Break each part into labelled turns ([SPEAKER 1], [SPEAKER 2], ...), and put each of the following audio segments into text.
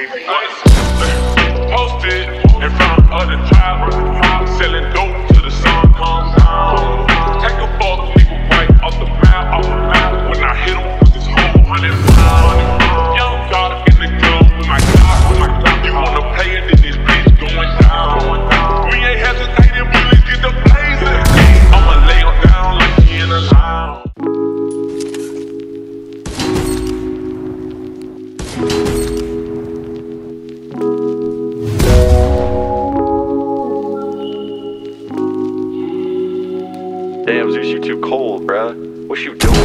[SPEAKER 1] Posted in front of the tribe, selling dope to the sun comes.
[SPEAKER 2] Damn, Zeus, you too cold, bruh. What you doing?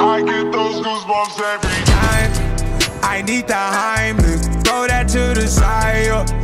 [SPEAKER 3] I get those goosebumps every
[SPEAKER 4] time. I need the Heimlich, throw that to the side.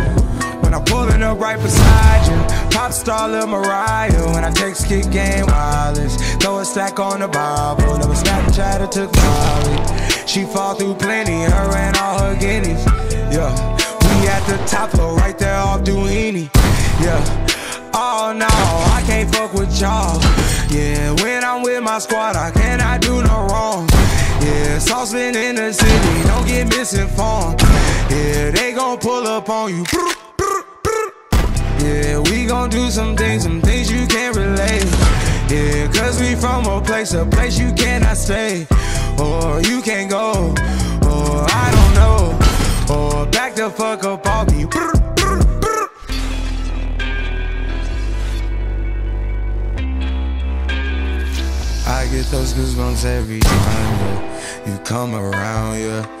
[SPEAKER 4] Right beside you, pop star Lil Mariah. When I text kick game wireless, throw a stack on the Bible. Never Snapchat or took Molly. She fall through plenty, her and all her guineas. Yeah, we at the top floor, right there off Doheny. Yeah. Oh no, I can't fuck with y'all. Yeah, when I'm with my squad, I cannot do no wrong. Yeah, saucepan in the city, don't get misinformed. Yeah, they gon' pull up on you. Yeah, we gon' do some things, some things you can't relate. Yeah, cause we from a place, a place you cannot stay. Or you can't go, or I don't know. Or back the fuck up off me. I get those goosebumps every time, yeah. You come around, yeah.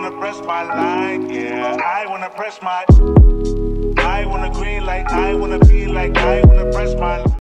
[SPEAKER 1] I wanna press my line, yeah. I wanna press my. I wanna green like I wanna be like I wanna press my.